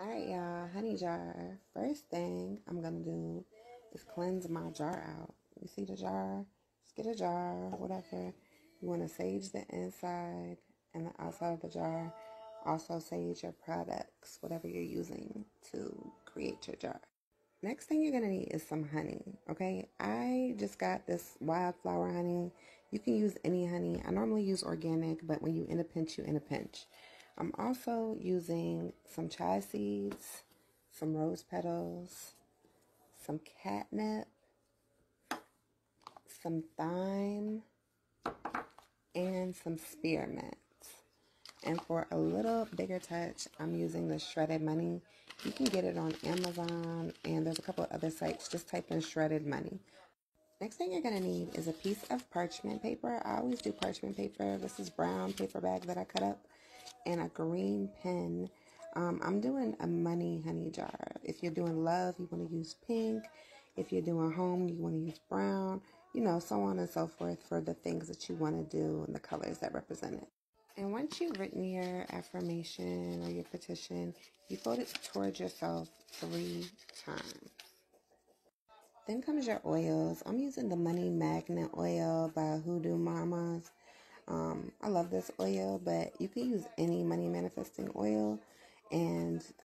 Alright, y'all, honey jar. First thing I'm gonna do is cleanse my jar out. You see the jar? Just get a jar, whatever. You wanna sage the inside and the outside of the jar. Also, sage your products, whatever you're using to create your jar. Next thing you're gonna need is some honey, okay? I just got this wildflower honey. You can use any honey. I normally use organic, but when you in a pinch, you in a pinch. I'm also using some chia seeds, some rose petals, some catnip, some thyme, and some spearmint. And for a little bigger touch, I'm using the shredded money. You can get it on Amazon and there's a couple of other sites. Just type in shredded money. Next thing you're going to need is a piece of parchment paper. I always do parchment paper. This is brown paper bag that I cut up and a green pen. Um, I'm doing a money honey jar. If you're doing love, you want to use pink. If you're doing home, you want to use brown. You know, so on and so forth for the things that you want to do and the colors that represent it. And once you've written your affirmation or your petition, you fold it towards yourself three times. Then comes your oils. I'm using the Money Magnet oil by Hoodoo Mamas. I love this oil, but you can use any money manifesting oil. And